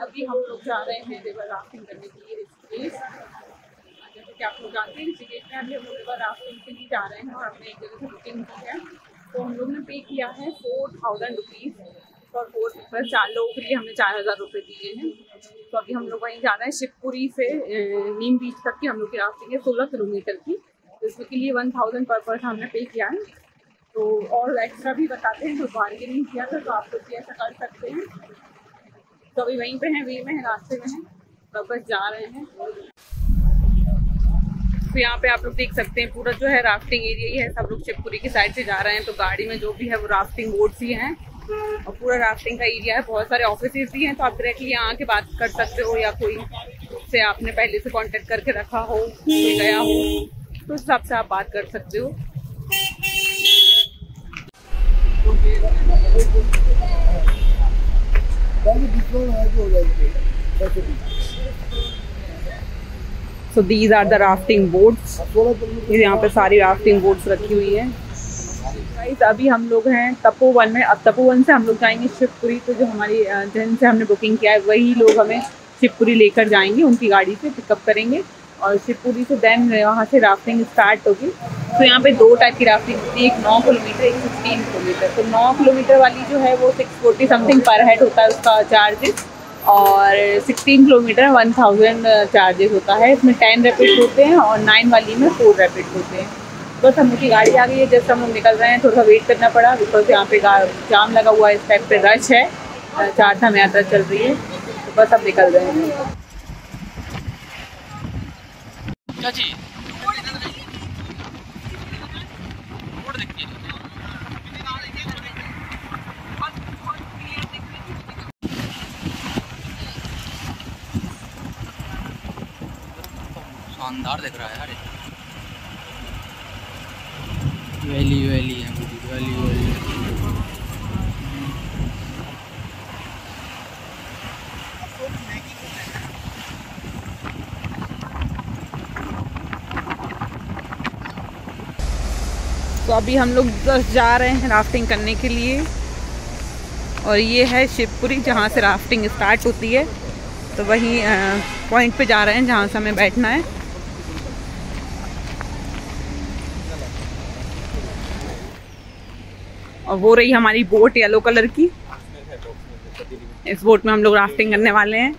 अभी हम लोग जा रहे हैं रिवर राफ्टिंग करने के लिए ऋषिकेश जैसे कि आप लोग जानते हैं, ऋषिकेश में अभी हम लोग रिवर राफ्टिंग के लिए जा रहे हैं और हमने एक जगह से बुकिंग की है. तो हम लोग ने पे किया है four thousand rupees for four people चार लोगों के लिए हमने चार हज़ार रुपये दिए हैं. तो अभी हम लोग वहीं जा रहे हैं शिवपुरी से नीम बीच तक की हम लोग की राफ्टिंग है सोलह किलोमीटर की. तो लिए वन थाउज़ेंड पर पर्सन हमने पे किया है. तो और एक्स्ट्रा भी बताते हैं जो बार्गेनिंग किया था तो आप भी ऐसा कर सकते हैं। तो अभी वहीं पे हैं वे में हैं, रास्ते में हैं बस जा रहे हैं। तो यहाँ पे आप लोग देख सकते हैं, पूरा जो है राफ्टिंग एरिया ही है, सब लोग शिवपुरी की साइड से जा रहे हैं तो गाड़ी में जो भी है वो राफ्टिंग बोट्स ही हैं। और पूरा राफ्टिंग का एरिया है, बहुत सारे ऑफ़िस भी हैं तो आप डायरेक्टली यहाँ आके बात कर सकते हो, या कोई से आपने पहले से कांटेक्ट करके रखा हो गया हो तो उस हिसाब से आप बात कर सकते हो। So these are the rafting boats यहाँ पे सारी राफ्टिंग बोट्स रखी हुई है। गाइस अभी हम लोग हैं तपोवन में। अब तपोवन से हम लोग जाएँगे शिवपुरी। तो जो हमारी जिनसे हमने बुकिंग किया है, वही लोग हमें शिवपुरी लेकर जाएँगे। उनकी गाड़ी से पिकअप करेंगे। और शिवपुरी से देन वहाँ से राफ्टिंग स्टार्ट होगी। तो यहाँ पे दो टाइप की राफ्टिंग होती है, एक नौ किलोमीटर, एक फिफ्टीन किलोमीटर। तो नौ किलोमीटर वाली जो है वो सिक्स फोर्टी समथिंग पर हेड होता है उसका चार्जेस और 16 किलोमीटर वन थाउज़ेंड चार्जेस होता है। इसमें टेन रैपिड होते हैं और नाइन वाली में फोर रैपिड होते हैं। बस हम लोग गाड़ी आ गई है, जस्ट हम निकल रहे हैं, थोड़ा सा वेट करना पड़ा बिकॉज़ यहाँ पे जाम लगा हुआ है, इस टाइप पे रश है। चार धाम यात्रा चल रही है। तो बस अब निकल रहे हैं। शानदार दिख रहा है यार वैली वैली है वैली वैली तो अभी हम लोग बस जा रहे हैं राफ्टिंग करने के लिए। और ये है शिवपुरी, जहाँ से राफ्टिंग स्टार्ट होती है। तो वहीं पॉइंट पे जा रहे हैं जहाँ से हमें बैठना है। और वो रही हमारी बोट येलो कलर की। इस बोट में हम लोग राफ्टिंग करने वाले हैं।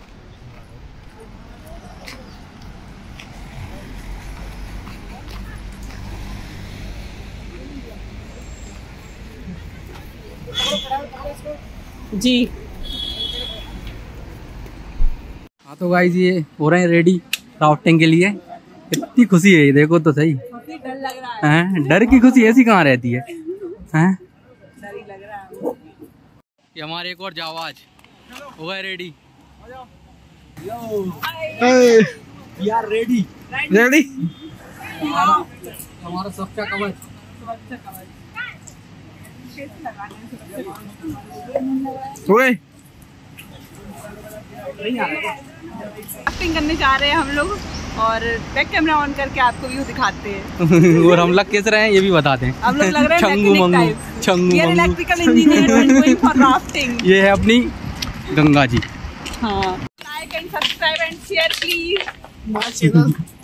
जी। हाँ तो गाइस ये हो रहे हैं रेडी राफ्टिंग के लिए। कितनी खुशी है ये देखो तो सही। डर लग रहा हैं। डर की खुशी ऐसी कहाँ रहती है? हैं? डर ही लग रहा है। ये हमारे एक और जावाज। हो गए रेडी यार रेडी रेडी हमारा सबका कवच ओए। एक्टिंग करने जा रहे हैं हम लोग और बैक कैमरा ऑन करके आपको व्यू दिखाते हैं। और हम लोग किस रहे हैं ये भी बताते हैं। हम लोग लग रहे हैं छंगू मंगू छंगू ये इलेक्ट्रिकल इंजीनियर फॉर राफ्टिंग ये है अपनी गंगा जी। हाँ। Like and subscribe and share please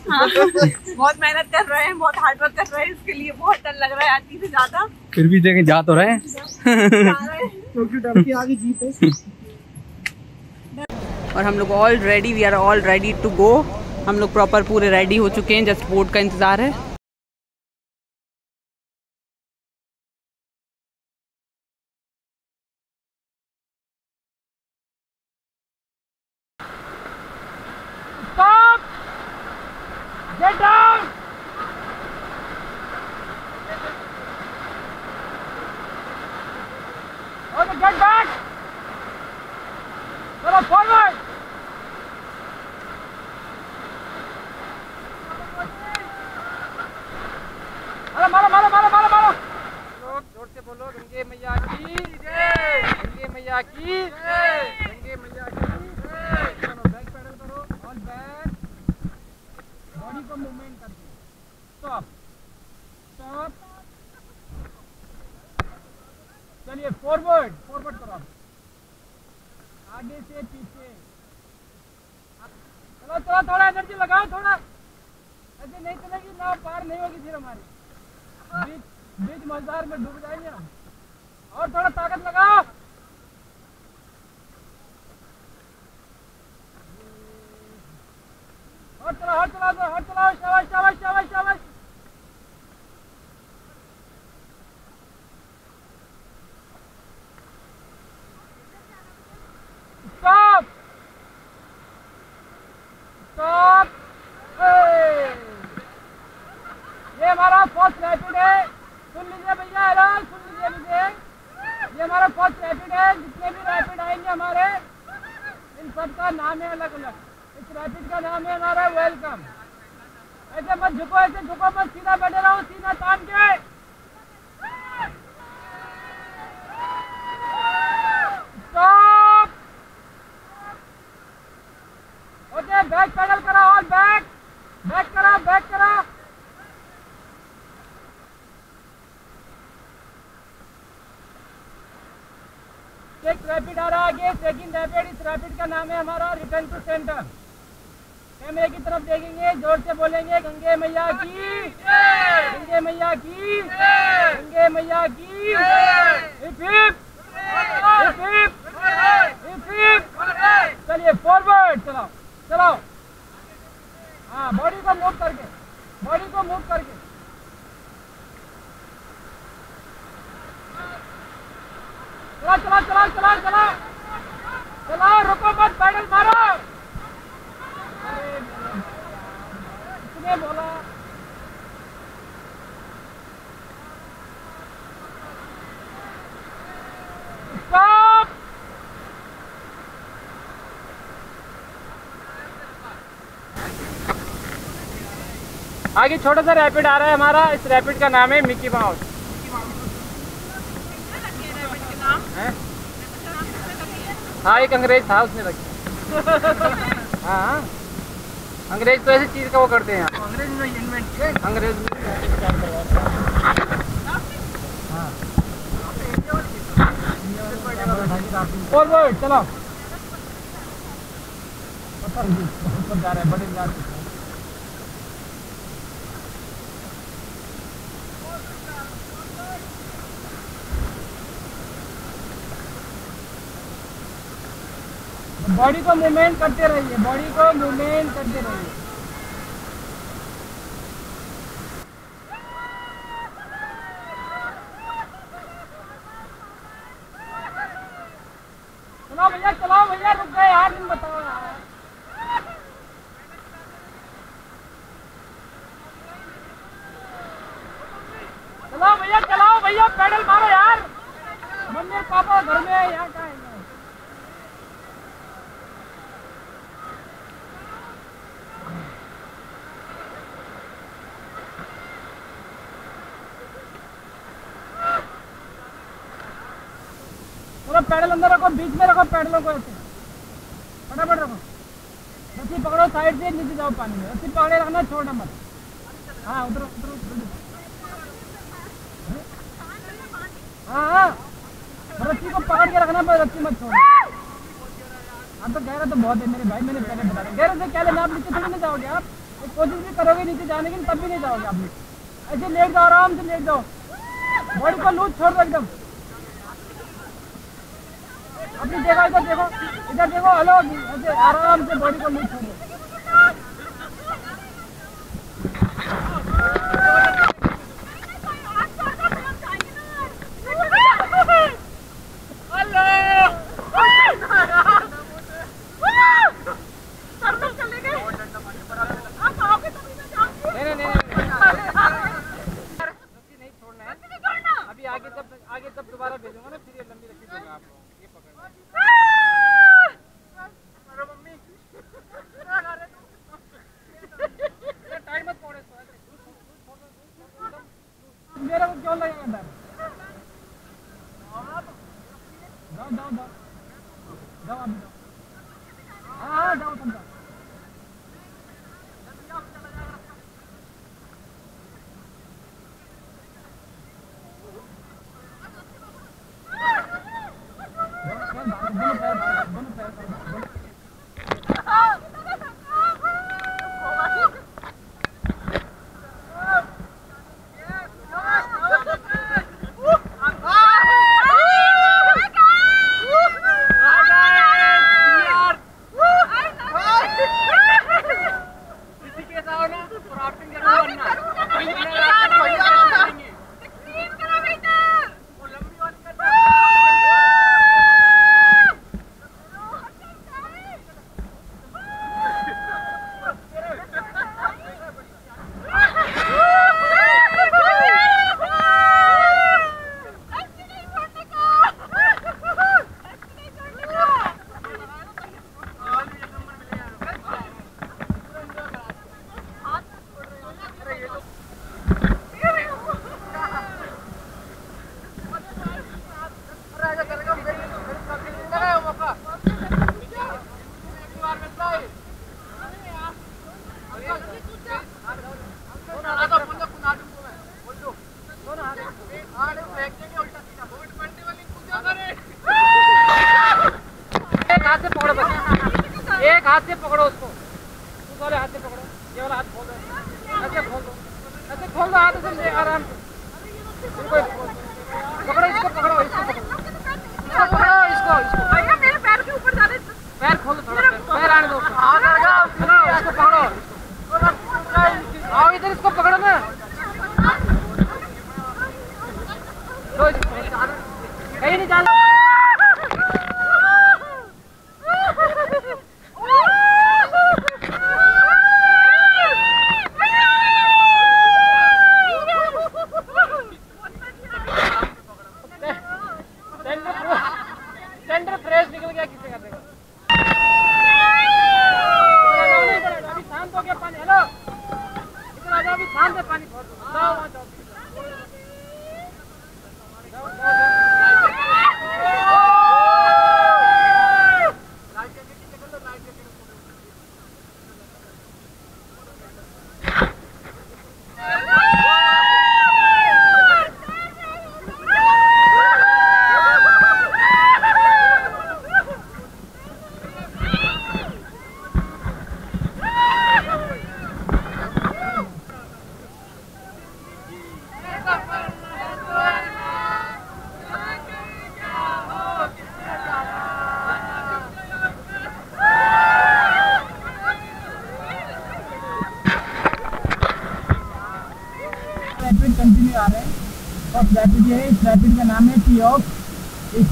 हाँ। बहुत मेहनत कर रहे हैं बहुत हार्ड वर्क कर रहे हैं इसके लिए बहुत डर लग रहा है आदमी से ज़्यादा। फिर भी देखें जा तो रहे हैं। जा रहे हैं क्योंकि डर के आगे जीत है। और हम लोग all ready we are all ready to go हम लोग प्रॉपर पूरे रेडी हो चुके हैं जस्ट बोट का इंतज़ार है ज़ोर से बोलो गंगे मैया की जय गंगे मैया की जय गंगे मैया की जय चलो बैक पैडल करो ऑन बैक बॉडी को मूवमेंट कर दो स्टॉप स्टॉप चलिए फॉरवर्ड फॉरवर्ड करो आप। आगे से पीछे चलो चलो थोड़ा एनर्जी लगाओ थोड़ा ऐसे नहीं चलेगी ना पार नहीं होगी फिर हमारी बीच बीच मजार में डूब जाएँगे हम और थोड़ा ताकत लगाओ और चलाओ और चलाओ और चलाओ शाबाश शाबाश शाबाश शाबाश स्टॉप स्टॉप ये हमारा फ़र्स्ट रैपिड है सुन लीजिए भैया हेलो सुन लीजिए मुझे ये हमारा फ़र्स्ट रैपिड है जितने भी रैपिड आएँगे हमारे इन सबका नाम है अलग अलग इस रैपिड का नाम है हमारा वेलकम ऐसे मत झुको ऐसे झुको मत सीधा बैठे रहो सीधा तान के स्टॉप ओके बैक पेडल करो और बैक बैक करो बैक करो एक रैपिड आ रहा है आगे सेकंड रैपिड इस रैपिड का नाम है हमारा रिटर्न टू सेंटर कैमरे की तरफ़ देखेंगे, ज़ोर से बोलेंगे, गंगे मैया की, गंगे मैया की, गंगे मैया की चलिए फॉरवर्ड चलाओ चलाओ हाँ बॉडी को मूव करके बॉडी को मूव करके चला चला चला चला चला चलाओ, रुको मत, पैडल मारो बोला। आगे छोटा सा रैपिड आ रहा है हमारा। इस रैपिड का नाम है मिकी माउस हाँ एक अंग्रेज़ था, उसने रखी। हाँ हाँ। अंग्रेज़ तो ऐसी चीज़ का वो करते हैं अंग्रेज़ में इन्वेंट किया अंग्रेज़ में फॉरवर्ड चलो। जा रहा है बड़े जा रहे हैं। बॉडी को मूवमेंट करते रहिए, बॉडी को मूवमेंट करते रहिए। चलाओ भैया चलाओ भैया, रुक गए यार दिन बताओ यार चलाओ भैया चलाओ भैया पैडल मारो यार मम्मी पापा घर में है यहाँ का है पूरा पैडल अंदर रखो, बीच में रखो, पैडलों को ऐसे। फटाफट रखो। रस्सी पकड़ो, साइड से नीचे जाओ पानी में। रस्सी पकड़े रखना, छोड़ना मत। हाँ उधर उधर हाँ हाँ। रस्सी को पकड़ के रखना पर रस्सी मत छोड़ो। आप तो गहरा तो बहुत है मेरे भाई, मैंने पहले बता दिया। गहरे से क्या लेना, आप नीचे थोड़ी नहीं जाओगे आप? एक कोशिश भी करोगे नीचे जाने की, तब भी नहीं जाओगे आप ऐसे लेट जाओ, आराम से लेट जाओ। बॉडी को लूज छोड़ दो एकदम। अपनी देखो इधर देखो इधर देखो हेलो आराम से बॉडी को मूव छोड़ो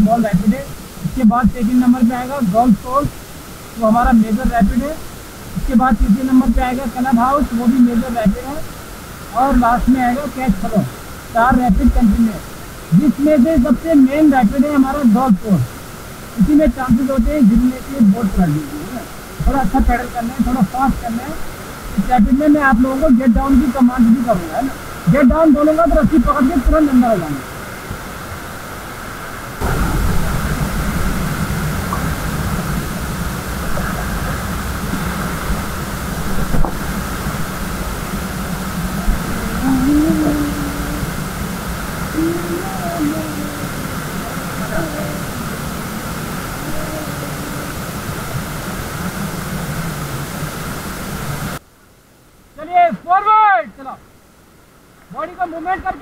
स्मॉल रैपिड है। इसके बाद सेकंड नंबर पे आएगा गोल्फ कोर्स वो हमारा मेजर रैपिड है। इसके बाद तीसरे नंबर पे आएगा क्लब हाउस वो भी मेजर रैपिड है। और लास्ट में आएगा कैच फलो चार रैपिड कंटिन्यू जिसमें से सबसे मेन रैपिड है हमारा गोल्फ कोर्स इसी में चांसेस होते हैं गिरने के बोर्ड पलट लीजिए थोड़ा अच्छा पैडल करना है, थोड़ा फास्ट करना है। इस रैपिड में मैं आप लोगों को गेट डाउन की कमांड भी करूँगा, है ना? गेट डाउन बोलूँगा तो रस्सी पकड़ के तुरंत अंदर आ जाना। कमेंट कर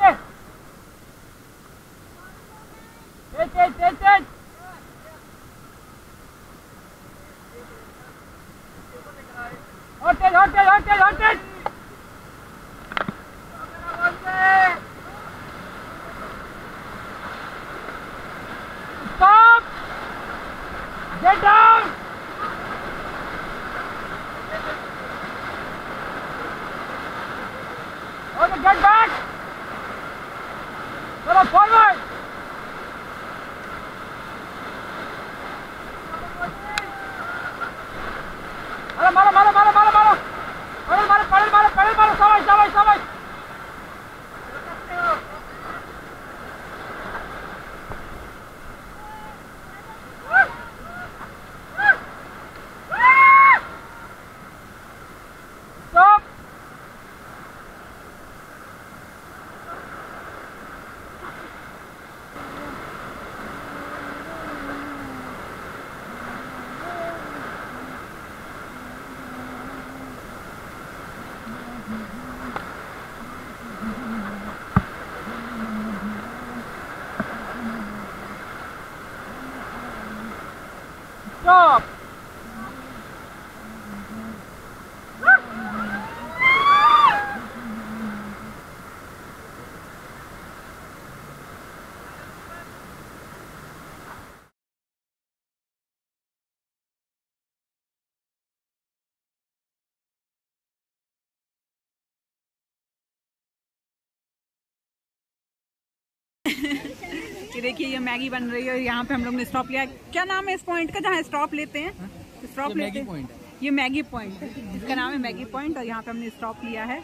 देखिए ये मैगी बन रही है यहाँ पे हम लोग ने स्टॉप लिया क्या नाम है इस पॉइंट का जहाँ स्टॉप लेते हैं? स्टॉप लेते हैं। ये मैगी पॉइंट है। इसका नाम है मैगी पॉइंट और यहाँ पे हमने स्टॉप लिया है।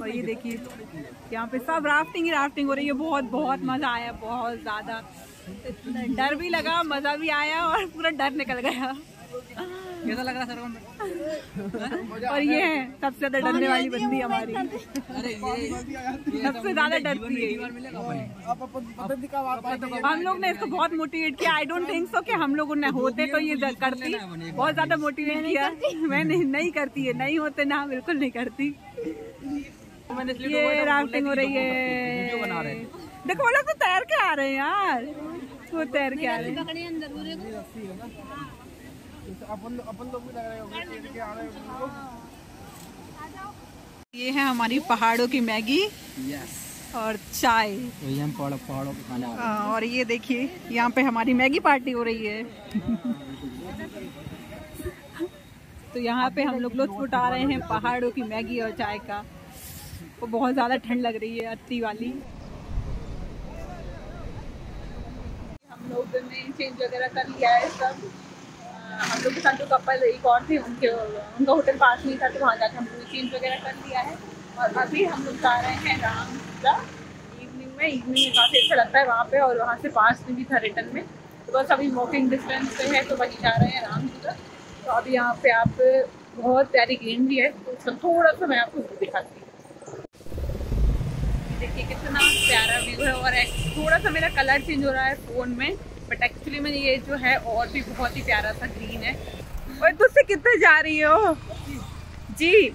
और ये देखिए यहाँ पे सब राफ्टिंग ही राफ्टिंग हो रही है। बहुत बहुत मज़ा आया बहुत ज़्यादा। डर भी लगा मज़ा भी आया और पूरा डर निकल गया। कैसा लग रहा सर और ये है सबसे ज़्यादा डरने वाली बंदी हमारी। सबसे ज़्यादा डरती है हम लोग ने इसको बहुत मोटिवेट किया। आई डोंट थिंक सो कि हम लोग ने होते तो ये करती। बहुत ज़्यादा मोटिवेट किया। मैं नहीं नहीं करती है। नहीं होते ना बिल्कुल नहीं करती। ये राफ्टिंग हो रही है। देखो वो लोग तो तैर के आ रहे हैं यार। वो तैर के आ रहे हैं। ये है हमारी पहाड़ों की मैगी यस और चाय। तो ये हम पहाड़ों पहाड़ों पे खाने आ हाँ, और ये देखिए यहाँ पे हमारी मैगी पार्टी हो रही है। तो यहाँ पे हम लोग लुत्फ उठा रहे हैं पहाड़ों की मैगी और चाय का। वो बहुत ज़्यादा ठंड लग रही है अत्ती वाली। हम लोग ने चेंज वगैरह कर लिया है सब। हम लोग के साथ जो कपल एक और थे? उनके, उनका होटल पास में था तो वहाँ जाकर हम लोग ने चेंज वगैरह कर लिया है। और अभी हम लोग जा रहे हैं रामपुरा इवनिंग में। इवनिंग में काफ़ी अच्छा लगता है वहाँ पे और वहाँ से पास में भी था रिटर्न में। तो बस अभी वॉकिंग डिस्टेंस पे है तो वहीं जा रहे हैं रामपुरा तो अभी यहाँ पे आप बहुत प्यारी ग्रीन भी है तो थोड़ा सा मैं आपको दिखाती हूँ। देखिए कितना प्यारा व्यू है और थोड़ा सा मेरा कलर चेंज हो रहा है फ़ोन में। बट एक्चुअली में ये जो है और भी बहुत ही प्यारा सा ग्रीन है। और तुझसे कितने जा रही हो? जी।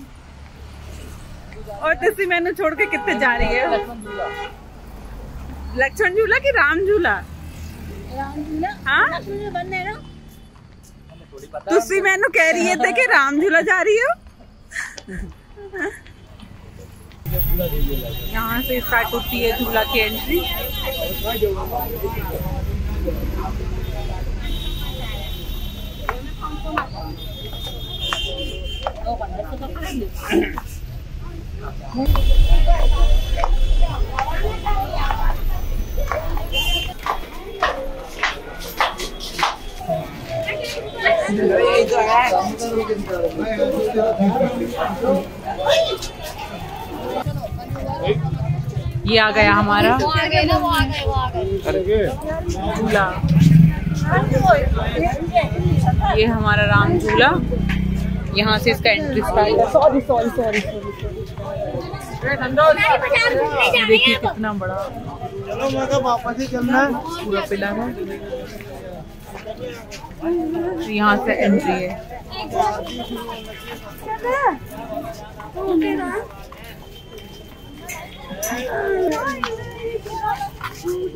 और तुझसे मैंने छोड़ के कितने जा रही है? लक्ष्मण झूला कि राम झूला राम हाँ तुसी मैंने कह रही है थे कि राम झूला जा रही हो? यहाँ से स्टार्ट होती है झूला की एंट्री 이거 이거 ये आ गया हमारा। झूला। ये हमारा राम झूला। यहाँ से इसका एंट्री सॉरी सॉरी सॉरी देखिए कितना बड़ा। चलो मैं कहा वापस ही चलना है। पूरा पिलर है। तो यहाँ से एंट्री है।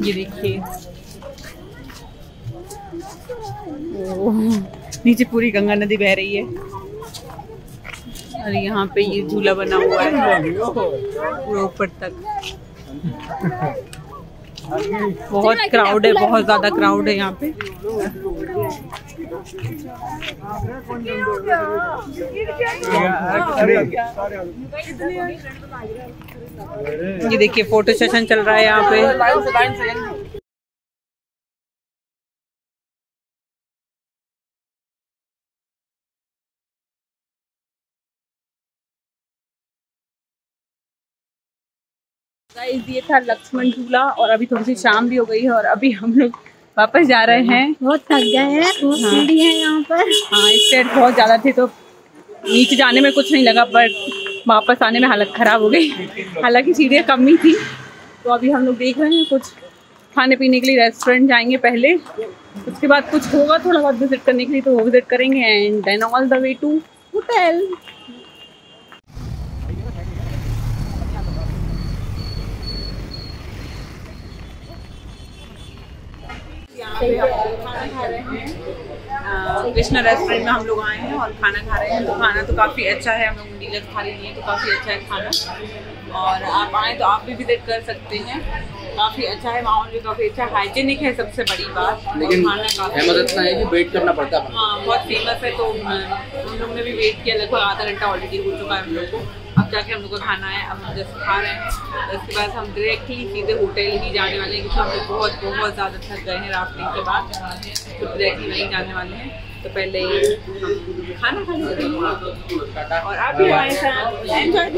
ये देखिए नीचे पूरी गंगा नदी बह रही है और यहाँ पे ये झूला बना हुआ है पूरा ऊपर तक बहुत क्राउड है बहुत ज़्यादा क्राउड है यहाँ पे ये देखिए फ़ोटो सेशन चल रहा है यहाँ पे। गाइस ये था लक्ष्मण झूला और अभी थोड़ी सी शाम भी हो गई है और अभी हम लोग वापस जा रहे हैं। बहुत थक गए हैं हाँ। सीढ़ी है यहाँ पर। हाँ स्टेट बहुत ज़्यादा थी तो नीचे जाने में कुछ नहीं लगा पर वापस आने में हालत ख़राब हो गई। हालाँकि सीढ़ियाँ कम ही थी। तो अभी हम लोग देख रहे हैं, कुछ खाने पीने के लिए रेस्टोरेंट जाएँगे पहले। उसके बाद कुछ होगा थोड़ा बहुत विज़िट करने के लिए तो वो विज़िट करेंगे and then all the way to hotel खाना खा रहे हैं कृष्णा रेस्टोरेंट में हम लोग आए हैं और खाना खा रहे हैं। तो खाना तो काफ़ी अच्छा है हम लोग डीलर थाली लिए तो काफ़ी अच्छा है खाना। और आप आए तो आप भी विज़िट कर सकते हैं। काफ़ी अच्छा है माहौल भी काफ़ी अच्छा हाइजीनिक है सबसे बड़ी बात। लेकिन खाना काफ़ी इतना है कि वेट करना पड़ता है। हाँ बहुत फ़ेमस है तो हम लोग ने भी वेट किया लगभग आधा घंटा ऑलरेडी हो चुका है हम लोग को। अब जाके हम लोग को खाना है, अब हम जैसे खा रहे हैं। तो उसके बाद हम डायरेक्टली सीधे होटल ही जाने वाले हैं, क्योंकि हम लोग बहुत बहुत ज़्यादा थक गए हैं राफ्टिंग के बाद। तो डायरेक्टली नहीं जाने वाले हैं। तो पहले ही खाना खा लेते हैं। और आप भी हमारे साथ एंजॉय